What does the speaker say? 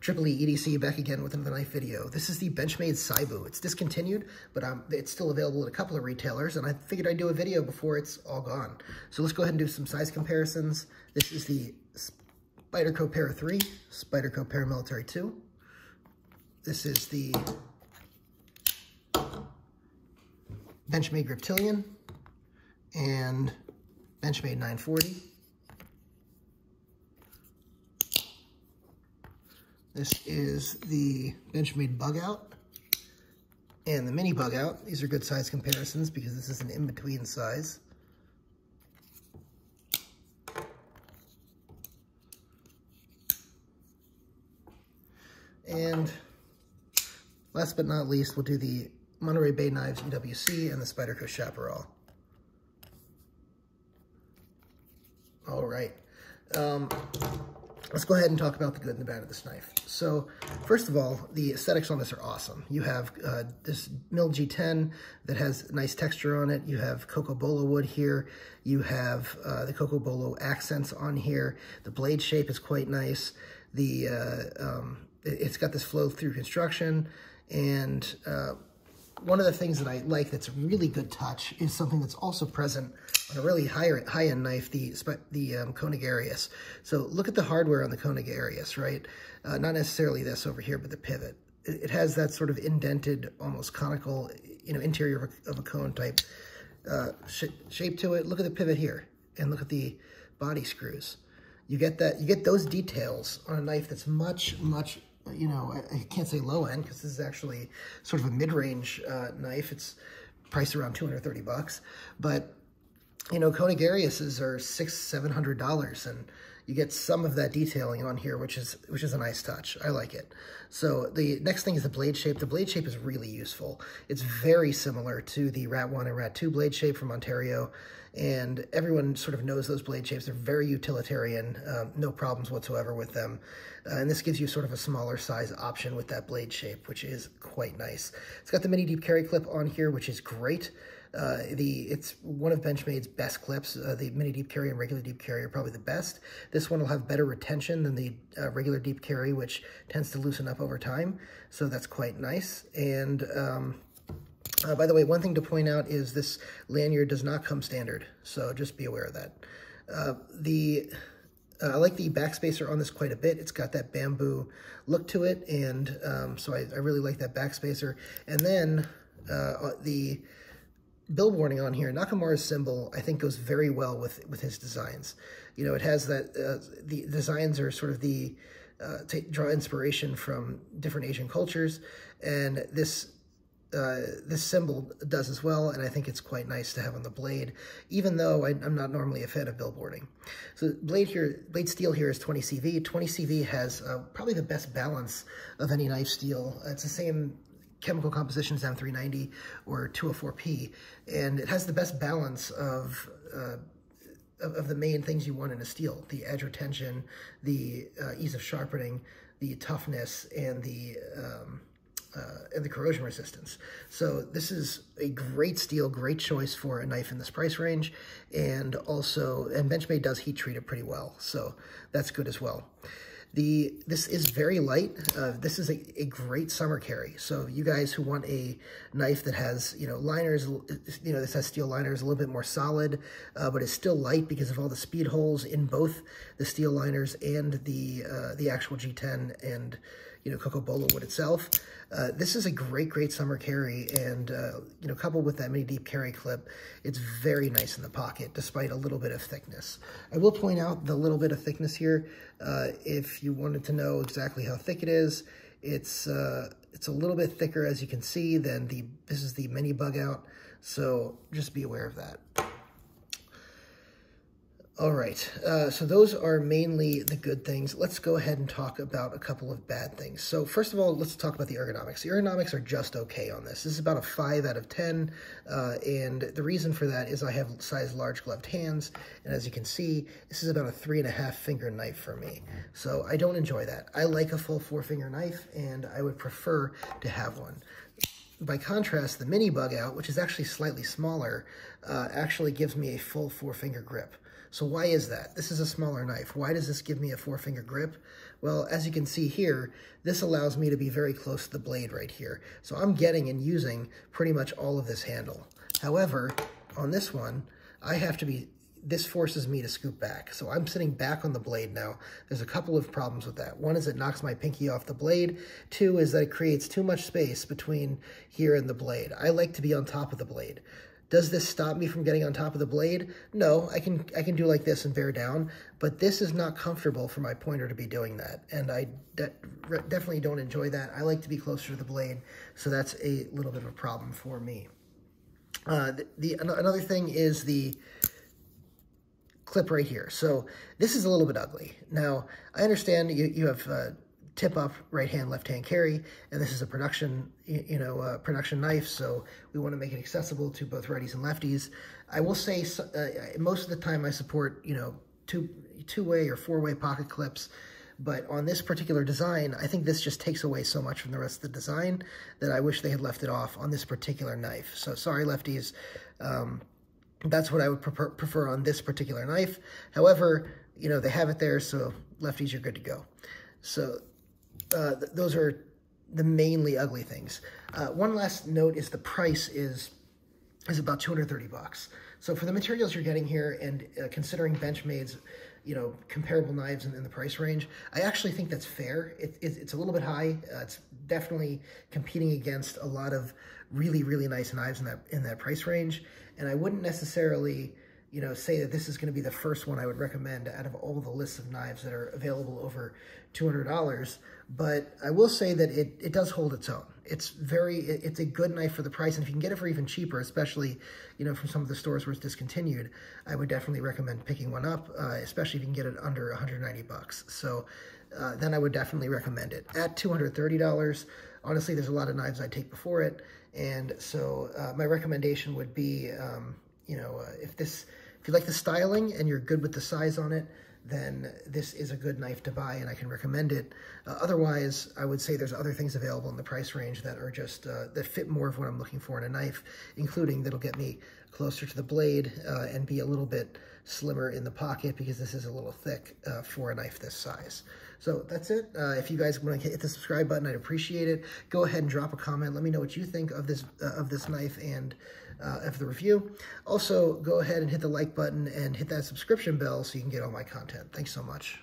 Triple E EDC back again with another knife video. This is the Benchmade Saibu. It's discontinued, but um, it's still available at a couple of retailers, and I figured I'd do a video before it's all gone. So let's go ahead and do some size comparisons. This is the Spyderco Para 3, Spyderco Paramilitary 2. This is the Benchmade Griptilian and Benchmade 940. This is the Benchmade Bugout and the Mini Bugout. These are good size comparisons because this is an in-between size. And last but not least, we'll do the Monterey Bay Knives EWC and the Spyderco Chaparral. All right. Um, let's go ahead and talk about the good and the bad of this knife. So first of all, the aesthetics on this are awesome. You have uh, this milled G10 that has nice texture on it. You have Cocobolo wood here. You have uh, the Cocobolo accents on here. The blade shape is quite nice. The uh, um, It's got this flow through construction. And uh, one of the things that I like that's a really good touch is something that's also present on a really high-end knife, the the um, Koenig Arius. So look at the hardware on the Koenig Arius, right? Uh, not necessarily this over here, but the pivot. It, it, has that sort of indented, almost conical, you know, interior of a, of a cone type uh, sh shape to it. Look at the pivot here, and look at the body screws. You get that. You get those details on a knife that's much, much you know, I, I can't say low end because this is actually sort of a mid-range uh, knife. It's priced around 230 bucks, but you know, Koenig are six, seven hundred dollars, and you get some of that detailing on here, which is which is a nice touch. I like it. So the next thing is the blade shape. The blade shape is really useful. It's very similar to the Rat 1 and Rat 2 blade shape from Ontario, and everyone sort of knows those blade shapes. They're very utilitarian, um, no problems whatsoever with them. Uh, and this gives you sort of a smaller size option with that blade shape, which is quite nice. It's got the mini deep carry clip on here, which is great. Uh, the It's one of Benchmade's best clips. Uh, the mini deep carry and regular deep carry are probably the best. This one will have better retention than the uh, regular deep carry, which tends to loosen up over time. So that's quite nice. And um, uh, by the way, one thing to point out is this lanyard does not come standard. So just be aware of that. Uh, the uh, I like the backspacer on this quite a bit. It's got that bamboo look to it, and um, so I, I, really like that backspacer. And then uh, the billboarding on here, Nakamura's symbol, I think goes very well with, with his designs. You know, it has that, uh, the designs are sort of the, uh, take, draw inspiration from different Asian cultures, and this uh, this symbol does as well, and I think it's quite nice to have on the blade, even though I, am not normally a fan of billboarding. So blade here, blade steel here is 20 CV. 20 CV has uh, probably the best balance of any knife steel. It's the same chemical composition as M390 or 204P, and it has the best balance of uh, of, of, the main things you want in a steel, the edge retention, the uh, ease of sharpening, the toughness, and the um, uh, and the corrosion resistance. So this is a great steel, great choice for a knife in this price range. And also, and Benchmade does heat treat it pretty well. So that's good as well. The This is very light. Uh, this is a, a great summer carry. So you guys who want a knife that has, you know, liners, you know, this has steel liners, a little bit more solid, uh, but it's still light because of all the speed holes in both the steel liners and the, uh, the actual G10 and you know, Cocobolo wood itself. Uh, this is a great, great summer carry, and, uh, you know, coupled with that mini deep carry clip, it's very nice in the pocket, despite a little bit of thickness. I will point out the little bit of thickness here. Uh, if you wanted to know exactly how thick it is, it's, uh, it's a little bit thicker, as you can see, than the, this is the mini bug out, so just be aware of that. All right, uh, so those are mainly the good things. Let's go ahead and talk about a couple of bad things. So first of all, let's talk about the ergonomics. The ergonomics are just okay on this. This is about a 5 out of 10, uh, and the reason for that is I have size large gloved hands, and as you can see, this is about a 3.5 finger knife for me. So I don't enjoy that. I like a full 4 finger knife, and I would prefer to have one. By contrast, the mini bug out, which is actually slightly smaller, uh, actually gives me a full 4 finger grip. So why is that? This is a smaller knife. Why does this give me a four finger grip? Well, as you can see here, this allows me to be very close to the blade right here. So I'm getting and using pretty much all of this handle. However, on this one, I have to be, this forces me to scoop back. So I'm sitting back on the blade now. There's a couple of problems with that. One is it knocks my pinky off the blade. Two is that it creates too much space between here and the blade. I like to be on top of the blade. Does this stop me from getting on top of the blade? No, I can I can do like this and bear down, but this is not comfortable for my pointer to be doing that, and I de definitely don't enjoy that. I like to be closer to the blade, so that's a little bit of a problem for me. Uh, the, the Another thing is the clip right here. So this is a little bit ugly. Now, I understand you, you have... Uh, tip up right hand left hand carry. And this is a production you know uh, production knife so we want to make it accessible to both righties and lefties. I will say uh, most of the time i support you know two two way or four way pocket clips. But on this particular design i think this just takes away so much from the rest of the design that i wish they had left it off on this particular knife. So sorry lefties um, that's what i would prefer, prefer on this particular knife. However you know they have it there so lefties you're good to go. So uh, th those are the mainly ugly things. Uh, one last note is the price is is about 230 bucks. So for the materials you're getting here and uh, considering Benchmade's, you know, comparable knives in, in, the price range, I actually think that's fair. It, it, it's a little bit high. Uh, it's definitely competing against a lot of really, really nice knives in that in that price range. And I wouldn't necessarily you know, say that this is going to be the first one I would recommend out of all the lists of knives that are available over $200. But I will say that it, it does hold its own. It's very, it, it's a good knife for the price. And if you can get it for even cheaper, especially, you know, from some of the stores where it's discontinued, I would definitely recommend picking one up, uh, especially if you can get it under 190 bucks. So uh, then I would definitely recommend it. At $230, honestly, there's a lot of knives I'd take before it. And so uh, my recommendation would be, um, you know, uh, if this, if you like the styling and you're good with the size on it, then this is a good knife to buy and I can recommend it. Uh, otherwise, I would say there's other things available in the price range that are just, uh, that fit more of what I'm looking for in a knife, including that'll get me closer to the blade uh, and be a little bit slimmer in the pocket because this is a little thick uh, for a knife this size. So that's it. Uh, if you guys want to hit the subscribe button, I'd appreciate it. Go ahead and drop a comment. Let me know what you think of this uh, of this knife and uh, of the review. Also, go ahead and hit the like button and hit that subscription bell so you can get all my content. Thanks so much.